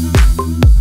one.